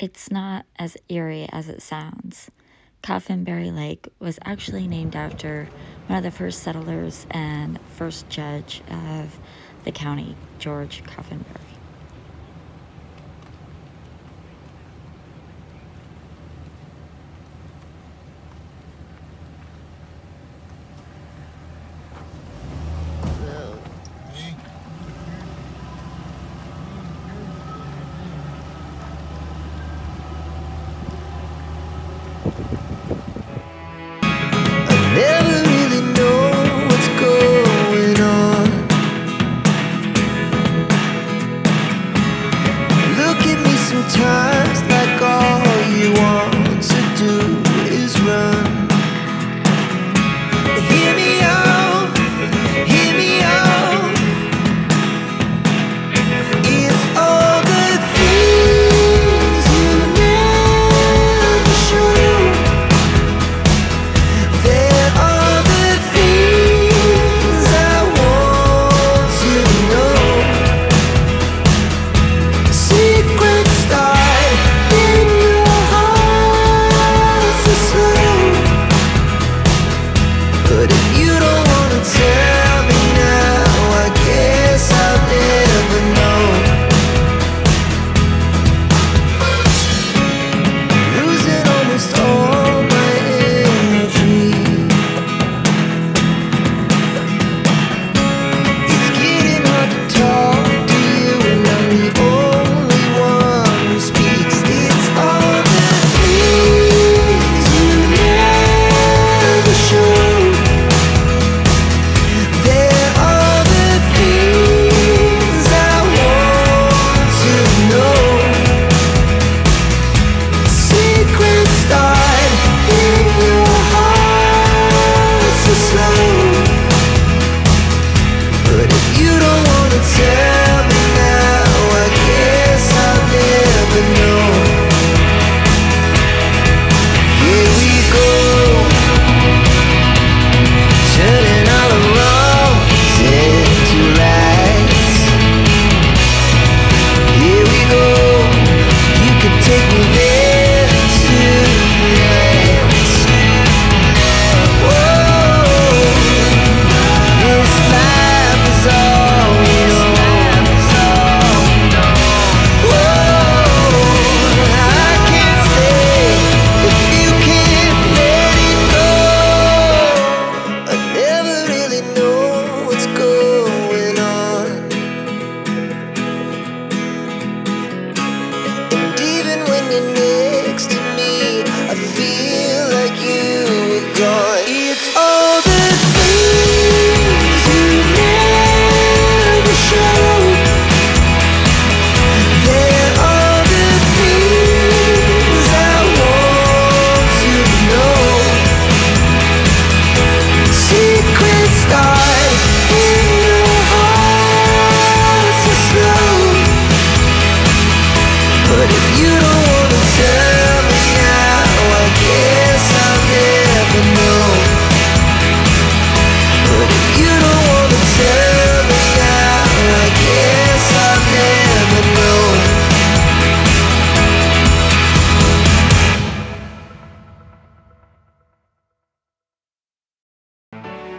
It's not as eerie as it sounds. Coffenbury Lake was actually named after one of the first settlers and first judge of the county, George Coffenbury.